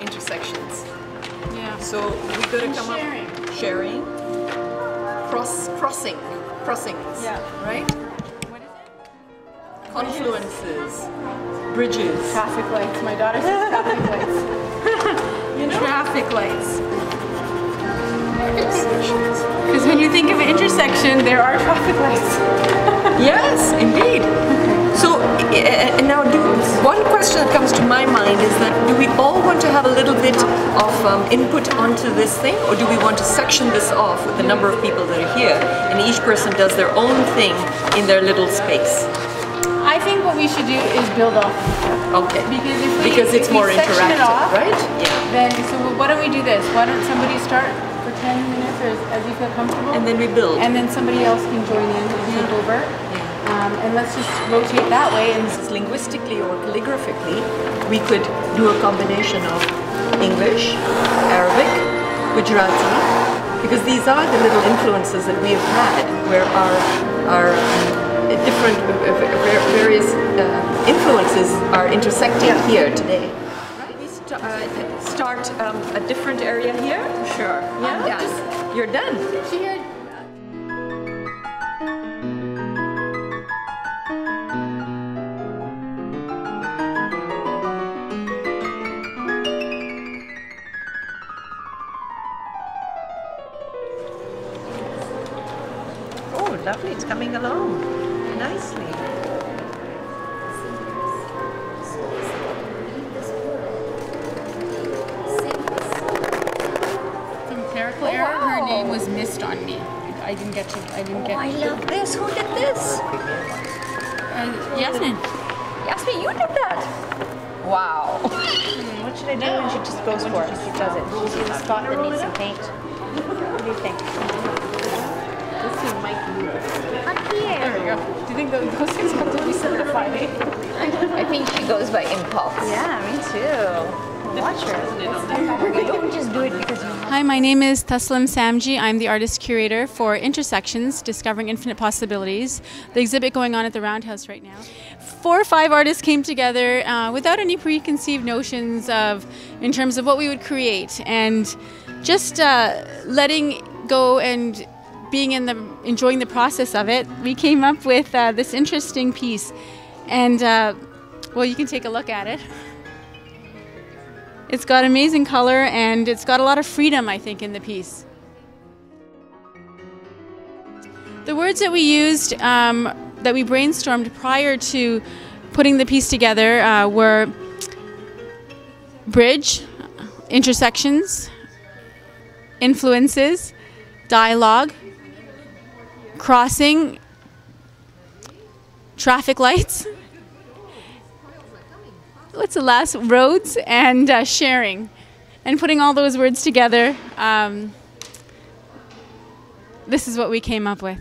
intersections. Yeah. So we've got to And come sharing. up sharing, cross crossing, crossings. Yeah. Right. What is it? Confluences, bridges. Traffic lights. My daughter says traffic lights. You know. Traffic lights. Because when you think of an intersection, there are traffic lights. Yes, indeed. So uh, now, do, one question that comes to my mind is that do we all want to have a little bit of um, input onto this thing, or do we want to section this off with the number of people that are here, and each person does their own thing in their little space? I think what we should do is build off Okay. because if we, Because it's if more section it interactive, off, right? Yeah. Then so why don't we do this? Why don't somebody start for ten minutes or as, as you feel comfortable, And then we build. and then somebody else can join in and take over. Um, and let's just rotate that way and linguistically or calligraphically, we could do a combination of English, Arabic, Gujarati, because these are the little influences that we have had where our, our um, different, uh, uh, various uh, influences are intersecting here today. Right, we st- uh, start um, a different area here? sure. Yeah? Just- You're done. Lovely. It's coming along nicely. from clerical error, her name was missed on me. I didn't get to. I didn't get. I love this. Who did this? Uh, Yasmin. Yasmin, you did that. Wow. What should I do? And she just goes for it. She does it. She sees a spot that needs some paint. What do you think? This is Mike Up There we here. go. Do you think those, those things have to be certified? eh? I think she goes by impulse. Yeah, me too. Watch her. You don't just do it because Hi, my name is Taslim Samji. I'm the artist curator for Intersections, Discovering Infinite Possibilities, the exhibit going on at the Roundhouse right now. Four or five artists came together uh, without any preconceived notions of, in terms of what we would create, and just uh, letting go and being in the enjoying the process of it. We came up with uh, this interesting piece, and uh, well, you can take a look at it. It's got amazing color and it's got a lot of freedom, I think, in the piece. The words that we used, um, that we brainstormed prior to putting the piece together, uh, were bridge, intersections, influences, dialogue, crossing, traffic lights. What's the last roads and uh, sharing and putting all those words together um, this is what we came up with